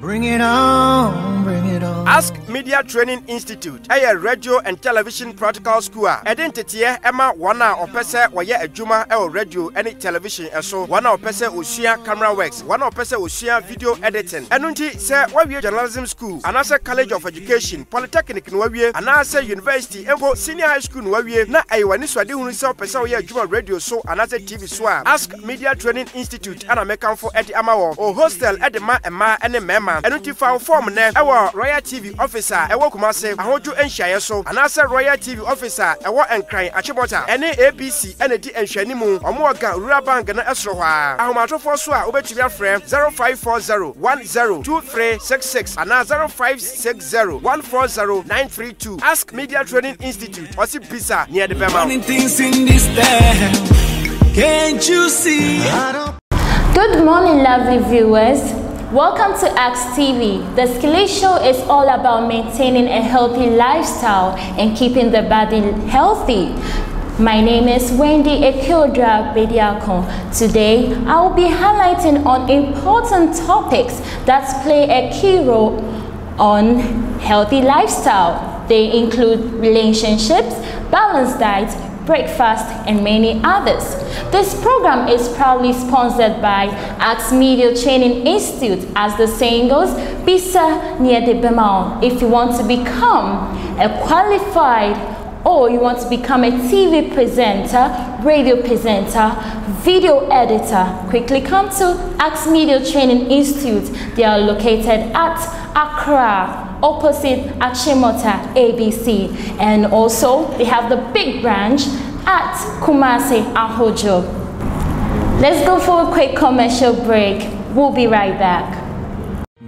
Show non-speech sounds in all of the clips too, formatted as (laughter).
Bring it on, bring it on. Ask Media Training Institute ɛyɛ radio and television practical school a ɛde nteteɛ ɛma wɔn a ɔpɛ sɛ wɔyɛ radio ɛne television ɛso wɔn a ɔpɛ sɛ osua camera works wɔn a ɔpɛ sɛ video editing. Ɛno nti sɛ wɔawie journalism school anaasɛ college of education polytechnic na wɔawie anaasɛ university mpo senior high school na wɔawie na ɛyɛ wɔn anisoadehunu sɛ ɔpɛ sɛ ɔyɛ adwuma radio so anaasɛ tv so a ask media training institute ɛna mɛkamfo ɛde ama wɔn o hostel ɛde ma mmaa ɛne mmarima ɛno nti fa wo form nɛ ɛwɔ royal tv office a ɛwɔ kumase ahodwo nhyiaeɛ so anaasɛ royal tv office a ɛwɔ nkran akyebɔta ɛne abc ɛna di nhwɛnimu ɔmo ɔga rural bank no ɛsoro hɔ a ahomatrofoɔ so a wobɛtumi afrɛ 0540 102366 anaa 0560 140 932 ask media training institute ɔse bisa neɛ de bɛma Good morning, lovely viewers. Welcome to Ask TV. The Skiley Show is all about maintaining a healthy lifestyle and keeping the body healthy. My name is Wendy Ekildra Bediakon. Today, I will be highlighting on important topics that play a key role on healthy lifestyle. They include relationships, balanced diet, breakfast, and many others. This program is proudly sponsored by Ask Media Training Institute. As the saying goes, Bisa the Bemau. If you want to become a qualified or you want to become a TV presenter, radio presenter, video editor, quickly come to Ask Media Training Institute. They are located at Accra, opposite Achimota ABC. And also, they have the big branch at Kumasi Ahodwo. Let's go for a quick commercial break. We'll be right back.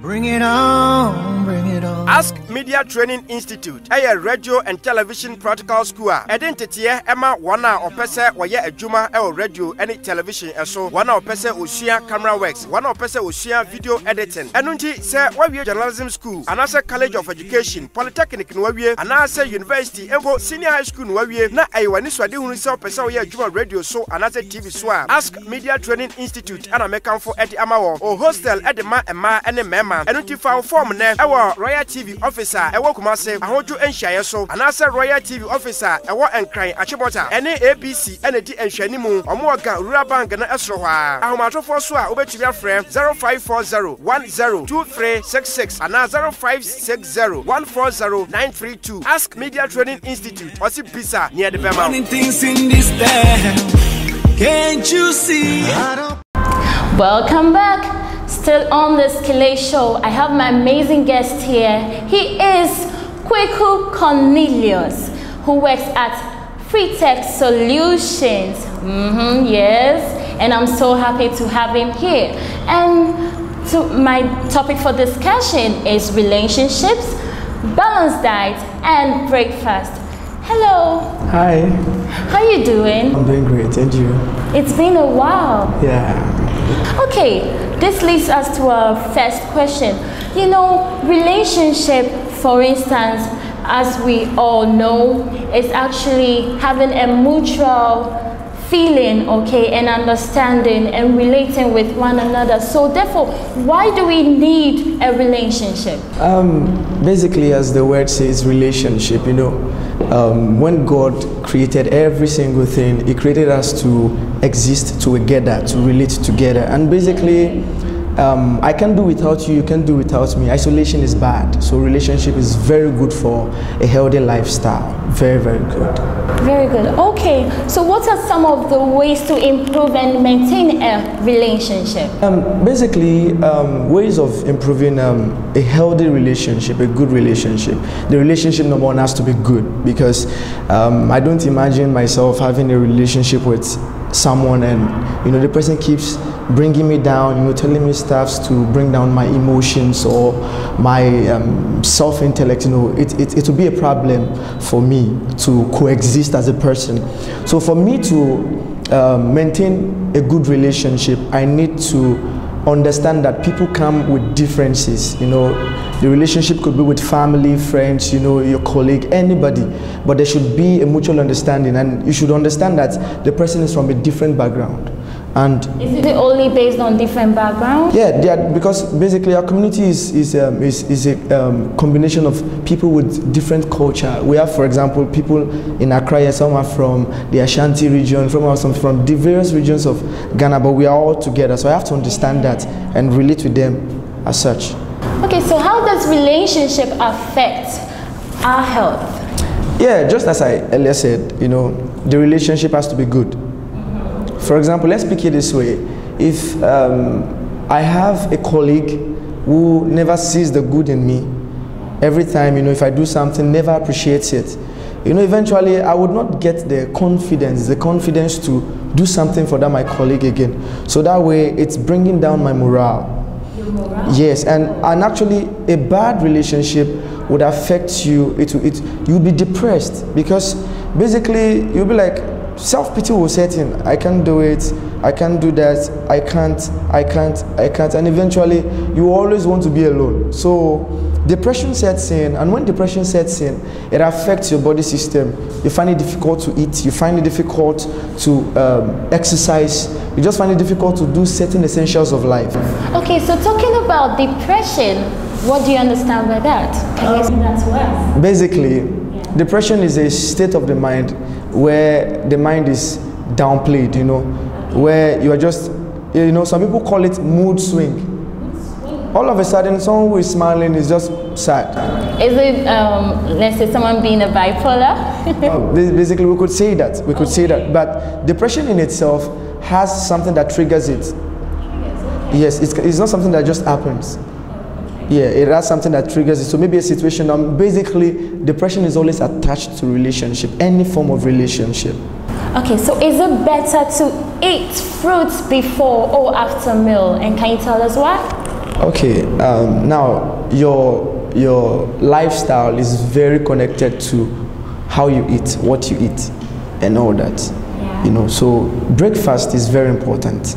bring it on, bring it on. Ask Media Training Institute ɛyɛ radio and television practical school a ɛde nteteɛ ɛma wɔn a ɔpɛ sɛ wɔyɛ adwuma ɛwɔ radio ɛne television ɛso wɔn a ɔpɛ sɛ osua camera works wɔn a ɔpɛ sɛ osua video editing. Ɛno nti sɛ wɔawie journalism school anaasɛ college of education polytechnic na wɔawie anaasɛ university mpo senior high school na wɔawie na ɛyɛ wɔn anisoadehunu sɛ ɔpɛ sɛ ɔyɛ adwuma radio so anaasɛ tv so a ask media training institute ɛna mɛkamfo ɛde ama wɔn o hostel ɛde ma mmaa ɛne mmarima. Ɛno nti fa wo form nɛ ɛwɔ royal tv office a ɛwɔ kumase ahodwo nhyiaeɛ so anaasɛ royal tv office a ɛwɔ nkran akyebɔta ɛne abc ɛna di nhwɛnimu ɔmo ɔga rural bank no ɛsoro hɔ a ahomatrofoɔ so a wobɛtumi afrɛ 0540 102366 anaa 0560 140 932 ask media training institute ɔse bisa neɛ de bɛma wo Running things in this town. Can't you see? I don't Welcome back. Still on the Skiley Show, I have my amazing guest here. He is Kweku Cornelius, who works at Free Tech Solutions. hmm yes, and I'm so happy to have him here. And to my topic for discussion is relationships, balanced diet, and breakfast. Hello, Hi, how you doing? I'm doing great, and you? It's been a while. Yeah. Okay, this leads us to our first question. You know, relationship, for instance, as we all know, is actually having a mutual feeling, okay, and understanding and relating with one another. So therefore, why do we need a relationship? Um, basically, as the word says, relationship, you know, um, when God created every single thing, He created us to exist together, to relate together. And basically, um, I can do without you, you can do without me. Isolation is bad. So, relationship is very good for a healthy lifestyle. Very, very good. Very good. Okay, so what are some of the ways to improve and maintain a relationship? Um, basically, um, ways of improving um, a healthy relationship, a good relationship. The relationship number one has to be good because um, I don't imagine myself having a relationship with someone and you know the person keeps bringing me down you know telling me stuff to bring down my emotions or my um, self-intellect you know it, it, it will be a problem for me to coexist as a person. So for me to um, maintain a good relationship i need to understand that people come with differences you know. The relationship could be with family friends you know your colleague anybody. But there should be a mutual understanding and you should understand that the person is from a different background and Is it only based on different backgrounds? yeah, are, because basically our community is is, um, is, is a um, combination of people with different culture. We have, for example, people in Accra. here, Some are from the Ashanti region, from some from the various regions of Ghana, but we are all together. So I have to understand that and relate with them as such. Okay, so how does relationship affect our health? Yeah, just as I earlier said, you know, the relationship has to be good. For example, let's speak it this way. If um, I have a colleague who never sees the good in me, every time, you know, if I do something, never appreciates it, you know, eventually I would not get the confidence, the confidence to do something for that my colleague again. So that way, it's bringing down my morale. Yes, and, and actually, a bad relationship would affect you. It, it you'll be depressed because basically you'll be like self pity will set in. I can't do it. I can't do that. I can't. I can't. I can't. And eventually, you always want to be alone. So depression sets in, and when depression sets in, it affects your body system. You find it difficult to eat. You find it difficult to um, exercise. You just find it difficult to do certain essentials of life. Okay, so talking about depression, what do you understand by that? Can you explain that to us? Basically, depression is a state of the mind where the mind is downplayed, you know, where you are just, you know, some people call it mood swing. All of a sudden, someone who is smiling is just sad. Is it, um, let's say, someone being a bipolar? (laughs) Bas- Basically, we could say that. We could say that. But depression in itself has something that triggers it. Yes, it's, it's not something that just happens. Yeah, it has something that triggers it. So maybe a situation. Um, basically, depression is always attached to relationship, any form of relationship. okay, so is it better to eat fruits before or after meal? And can you tell us why? Okay. Um, now, your your lifestyle is very connected to how you eat, what you eat, and all that. Yeah. You know. So breakfast is very important.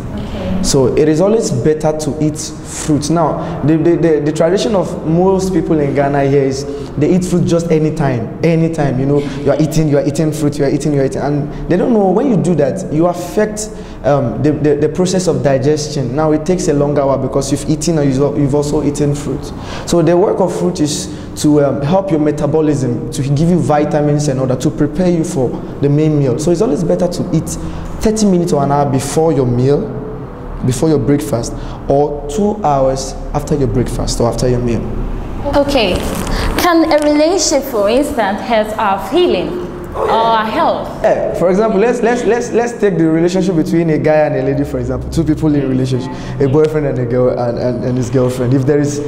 So it is always better to eat fruits. Now, the, the, the, the tradition of most people in Ghana here is they eat fruit just anytime, anytime. You know, you are eating, you are eating fruit, you are eating, you are eating, and they don't know when you do that, you affect um, the, the, the process of digestion. Now it takes a longer while because you've eaten and you've also eaten fruit. So the work of fruit is to um, help your metabolism, to give you vitamins in order to prepare you for the main meal. So it's always better to eat 30 minutes or an hour before your meal before your breakfast or two hours after your breakfast or after your meal. Okay, can a relationship, for instance, help our feeling or our health? Yeah, for example, let's let's let's let's take the relationship between a guy and a lady, for example, two people in a relationship, a boyfriend and a girl and, and, and his girlfriend. If there is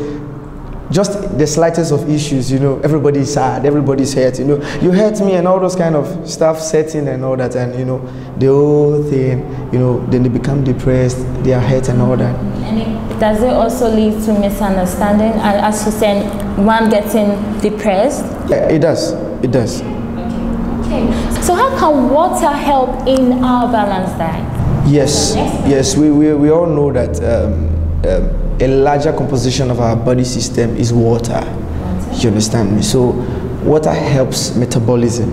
just the slightest of issues, you know, everybody's sad, everybody's hurt, you know, you hurt me and all those kind of stuff setting and all that, and you know, the whole thing, you know, then they become depressed, they are hurt and all that. And it, does it also lead to misunderstanding? And as you said, one getting depressed. Yeah, it does, it does. Okay. So how can water help in our balanced diet? Yes, yes, we, we, we all know that um, um, a larger composition of our body system is water. You understand me? So, water helps metabolism.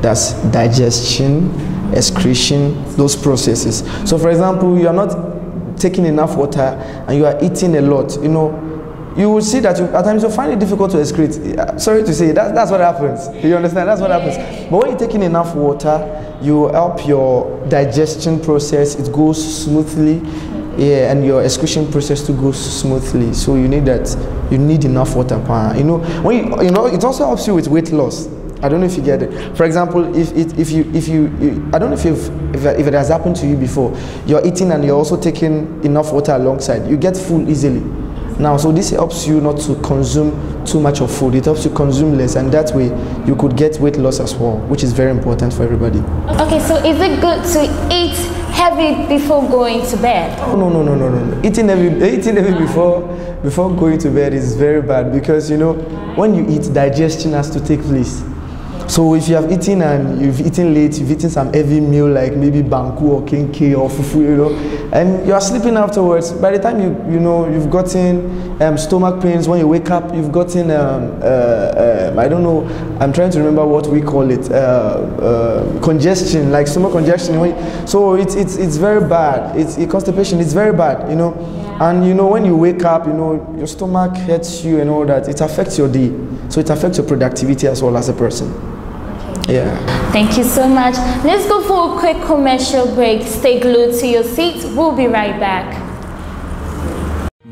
That's digestion, excretion, those processes. So, for example, you are not taking enough water and you are eating a lot, you know, you will see that you, at times you find it difficult to excrete. Uh, Sorry to say, that, that's what happens. You understand? That's what happens. But when you're taking enough water, you help your digestion process. It goes smoothly, yeah, and your excretion process to go smoothly. So you need that. You need enough water. You know, when you, you know, it also helps you with weight loss. I don't know if you get it. For example, if it, if you if you, you I don't know if you've if, if it has happened to you before. You're eating and you're also taking enough water alongside. You get full easily. Now, so this helps you not to consume too much of food. It helps you consume less, and that way you could get weight loss as well, which is very important for everybody. Okay, so is it good to eat heavy before going to bed? No, no, no, no, no. Eating heavy, (laughs) eating heavy before before going to bed is very bad because you know when you eat, digestion has to take place. So if you have eaten and you've eaten late, you've eaten some heavy meal like maybe banku or kenke or fufu, you know, and you are sleeping afterwards. By the time you you know you've gotten um, stomach pains when you wake up, you've gotten um, uh, uh, I don't know. I'm trying to remember what we call it, uh, uh congestion, like stomach congestion. So it's it's it's very bad. It's constipation. It's very bad, you know. And you know when you wake up, you know your stomach hurts you and all that. It affects your day. So it affects your productivity as well as a person. Yeah. Thank you so much. Let's go for a quick commercial break. Stay glued to your seats. We'll be right back.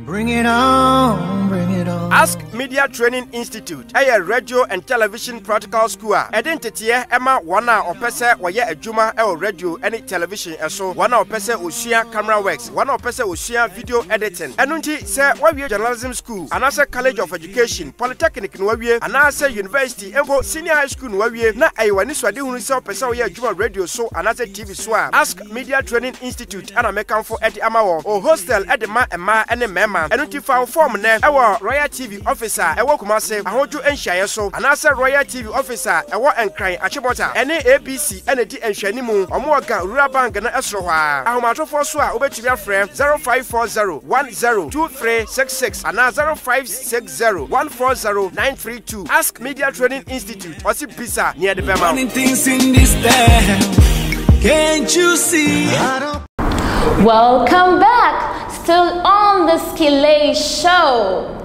Bring it on, bring it on. Ask Media Training Institute ɛyɛ radio and television practical school a ɛde nteteɛ ɛma wɔn a ɔpɛ sɛ wɔyɛ adwuma ɛwɔ radio ɛne television ɛso wɔn a ɔpɛ sɛ osua camera works wɔn a ɔpɛ sɛ osua video editing. Ɛno nti sɛ wɔawie journalism school anaasɛ college of education polytechnic na wɔawie anaasɛ university mpo senior high school na wɔawie na ɛyɛ wɔn anisoadehunu sɛ ɔpɛ sɛ ɔyɛ adwuma radio so anaasɛ tv so a ask media training institute ɛna mɛkanfo ɛde ama wɔn o hostel ɛde ma mmaa ɛne mmarima. Ɛno nti fa form nɛ ɛwɔ royal tv office office a ɛwɔ kumase ahodwo nhyiaeɛ so anaasɛ royal tv office a ɛwɔ nkran akyebɔta ɛne abc ɛna di nhwɛnimu ɔmo wɔ ga rural bank na ɛsoro hɔ a ahomatofoɔ so a wobɛtumi afrɛ 0540 102366 anaa 0560 140932 ask media training institute ɔse bisa neɛ de bɛma Can't you see? Welcome back. Still on the Skile Show.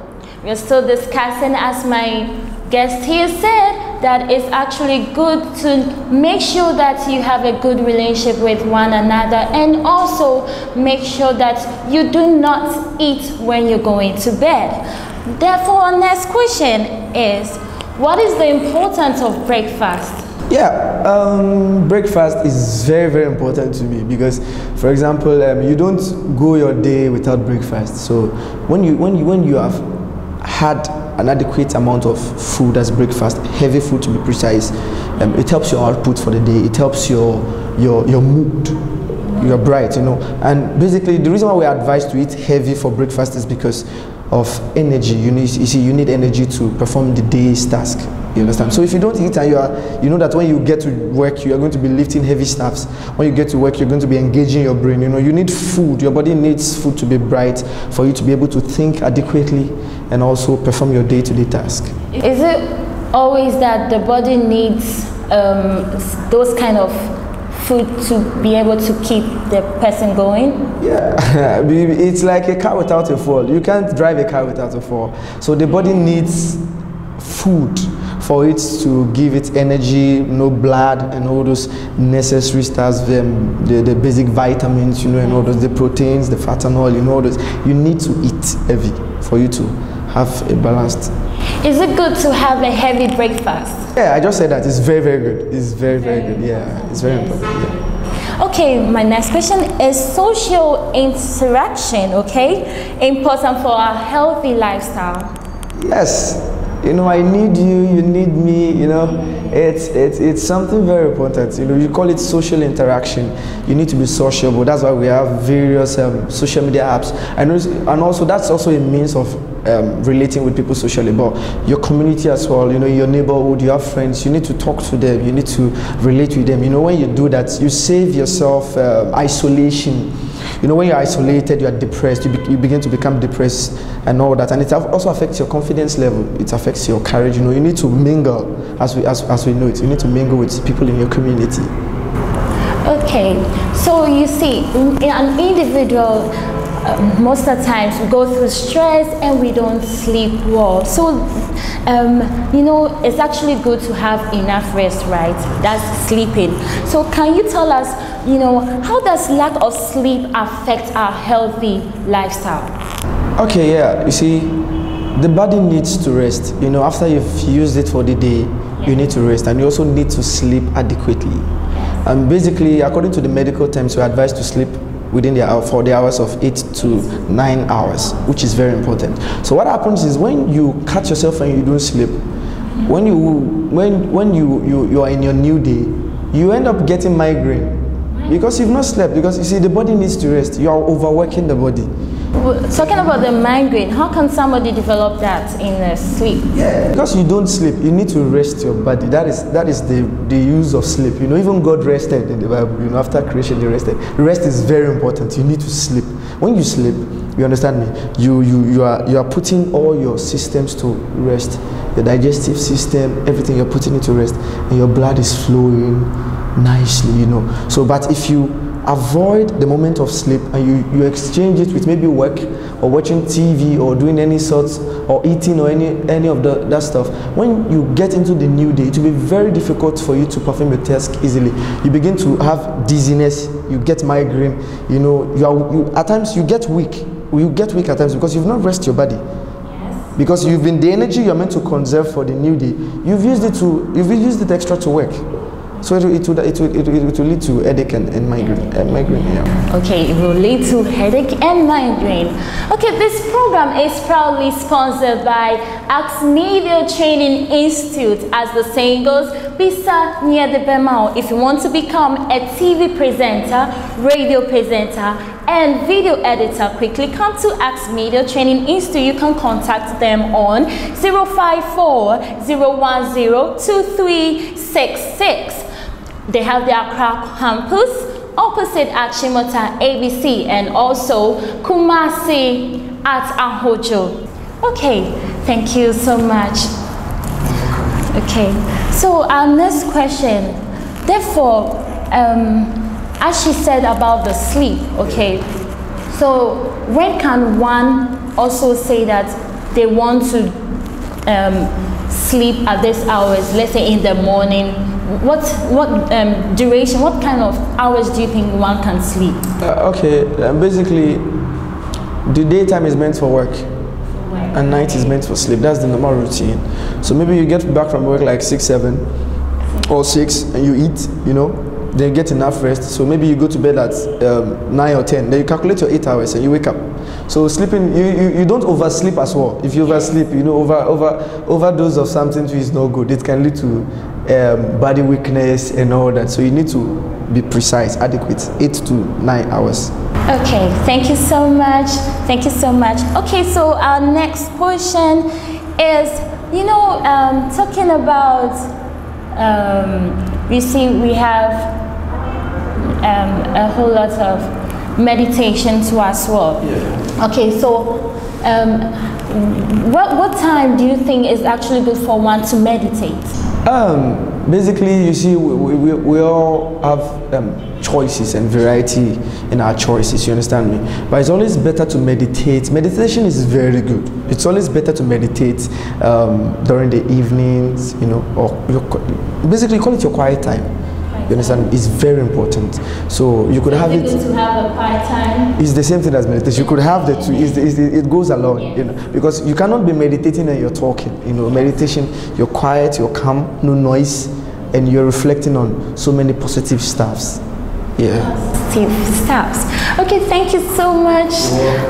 We're still discussing as my guest here said that it's actually good to make sure that you have a good relationship with one another and also make sure that you do not eat when you're going to bed. Therefore, our next question is what is the importance of breakfast? Yeah, um, breakfast is very, very important to me because, for example, um, you don't go your day without breakfast. So when you when you when you have had an adequate amount of food as breakfast, heavy food to be precise, um, it helps your output for the day. It helps your your your mood. You're bright, you know. And basically, the reason why we advise to eat heavy for breakfast is because of energy. You need, you see, you need energy to perform the day's task. You understand? So if you don't eat and you are, you know that when you get to work, you are going to be lifting heavy stuffs. When you get to work, you're going to be engaging your brain. You know, you need food. Your body needs food to be bright for you to be able to think adequately and also perform your day-to-day task. Is it always that the body needs um, those kind of food to be able to keep the person going? Yeah, (laughs) it's like a car without a fuel. You can't drive a car without a fuel. So the body needs food for it to give it energy, no blood, and all those necessary stuff, the, the, the, basic vitamins, you know, and all those, the proteins, the fat and all, you know, all those. You need to eat heavy for you to have a balanced. Is it good to have a heavy breakfast? Yeah, I just said that. It's very, very good. It's very, very, very good. Yeah, it's very yes. important. Yeah. Okay, my next question is social interaction, okay? Important for a healthy lifestyle. Yes. You know, I need you, you need me, you know. It's, it's, it's something very important. You know, you call it social interaction. You need to be sociable. That's why we have various um, social media apps. And, and also, that's also a means of um, relating with people socially, but your community as well, you know, your neighborhood, you have friends, you need to talk to them, you need to relate with them. You know, when you do that, you save yourself uh, isolation. You know, when you're isolated, you are depressed, you, be, you begin to become depressed and all that. And it also affects your confidence level, it affects your courage. You know, you need to mingle, as we, as, as we know it, you need to mingle with people in your community. Okay, so you see, an individual um, most of the times we go through stress and we don't sleep well. So, um, you know, it's actually good to have enough rest, right? That's sleeping. So, can you tell us, you know, how does lack of sleep affect our healthy lifestyle? Okay, yeah. You see, the body needs to rest. You know, after you've used it for the day, yeah. you need to rest, and you also need to sleep adequately. And basically, according to the medical terms, we're advised to sleep within the for the hours of eight to nine hours, which is very important. So what happens is when you catch yourself and you don't sleep, when you when when you, you you are in your new day, you end up getting migraine because you've not slept. Because you see, the body needs to rest. You are overworking the body. Talking about the migraine, how can somebody develop that in their sleep? Yeah. Because you don't sleep, you need to rest your body. That is that is the, the use of sleep. You know, even God rested in the Bible. You know, after creation, He rested. Rest is very important. You need to sleep. When you sleep, you understand me. You you you are you are putting all your systems to rest. Your digestive system, everything you're putting it to rest, and your blood is flowing nicely. You know. So, but if you avoid the moment of sleep and you, you exchange it with maybe work or watching TV or doing any sorts or eating or any any of the, that stuff, when you get into the new day, it will be very difficult for you to perform your task easily. You begin to have dizziness, you get migraine, you know, you are you, at times you get weak. You get weak at times because you've not rested your body. Because you've been the energy you're meant to conserve for the new day, you've used it to you've used it extra to work. So it, it, would, it, would, it, it will lead to headache and, and migraine. Uh, migraine yeah. Okay, it will lead to headache and migraine. Okay, this program is proudly sponsored by Ask Media Training Institute. As the saying goes, Bisa near the Bemao. If you want to become a TV presenter, radio presenter, and video editor, quickly come to Ask Media Training Institute. You can contact them on 054 010 2366. They have their campus opposite Achimota ABC and also Kumasi at Ahodwo. Okay, thank you so much. Okay, so our next question. Therefore, um, as she said about the sleep, okay, so when can one also say that they want to um, sleep at these hours, let's say in the morning, what what um, duration, what kind of hours do you think one can sleep? Uh, okay, uh, basically, the daytime is meant for work, and night is meant for sleep. That's the normal routine. So maybe you get back from work like six, seven, or six, and you eat, you know, then you get enough rest. So maybe you go to bed at um, nine or ten. Then you calculate your eight hours, and you wake up. So sleeping, you, you, you don't oversleep as well. If you oversleep, you know, over over overdose of something is not good. It can lead to um, body weakness and all that. So you need to be precise, adequate, eight to nine hours. Okay, thank you so much. Thank you so much. Okay, so our next question is, you know, um, talking about, um, you see, we have um, a whole lot of meditation too as well. Yeah. Okay, so um, what, what time do you think is actually good for one to meditate? Um, basically, you see, we, we, we all have um, choices and variety in our choices, you understand me? But it's always better to meditate. Meditation is very good. It's always better to meditate um, during the evenings, you know, or your, basically call it your quiet time. You understand? It's very important. So you could have it. to have a quiet time. It's the same thing as meditation. You could have the two. It's, it's, it goes along, you know, because you cannot be meditating and you're talking. You know, meditation, you're quiet, you're calm, no noise, and you're reflecting on so many positive stuffs. Yeah. Steve Staffs. Okay, thank you so much.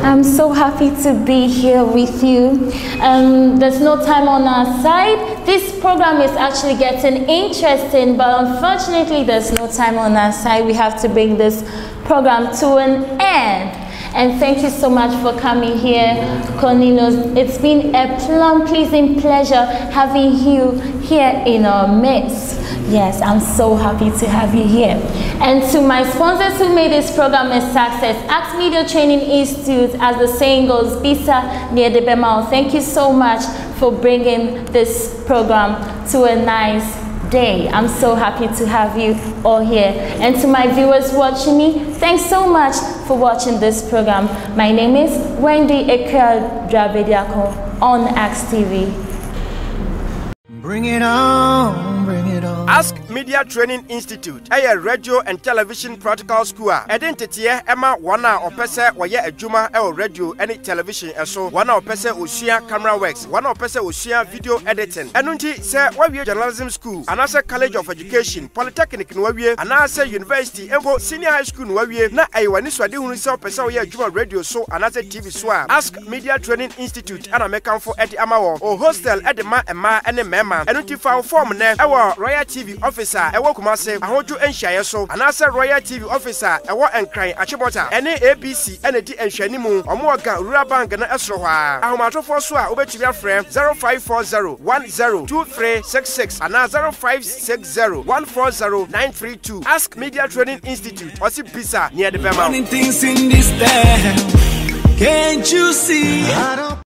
I'm so happy to be here with you. Um, there's no time on our side. This program is actually getting interesting, but unfortunately, there's no time on our side. We have to bring this program to an end. And thank you so much for coming here, Cornelius. It's been a plum pleasing pleasure having you here in our midst. Yes, I'm so happy to have you here. And to my sponsors who made this program a success, Ask Media Training Institute, as the saying goes, Bisa Bemau. Thank you so much for bringing this program to a nice day. I'm so happy to have you all here. And to my viewers watching me, thanks so much for watching this program. My name is Wendy Ekel Drabediako on Ask TV. Bring it on, bring it on. Ask Media Training Institute ɛyɛ radio and television practical school a ɛde nteteɛ ɛma wɔn a ɔpɛ sɛ wɔyɛ adwuma ɛwɔ radio ɛne television ɛso wɔn a ɔpɛ sɛ osua camera works wɔn a ɔpɛ sɛ osua video editing. Ɛno nti sɛ wɔawie journalism school anaasɛ college of education polytechnic na wɔawie anaasɛ university mpo senior high school na wɔawie na ɛyɛ wɔn anisoade hunu sɛ ɔpɛ sɛ ɔyɛ adwuma radio so anaasɛ tv so a ask media training institute ɛna mɛkanfo ɛde ama wɔn o hostel ɛde ma mmaa ɛne mmarima. Ɛno nti fa wo form nɛ ɛwɔ royal tv office office a ɛwɔ kumase ahodwo so anaasɛ royal tv office a nkran akyebɔta ɛne abc ɛna di nhwɛnimu ɔmo wɔ ga rural bank no ɛsoro hɔ a ahomatofoɔ so a wobɛtumi afrɛ 0540 102366 anaa 0560 140 932 ask media training institute ɔse bisa neɛ de bɛma wo. Can't you see?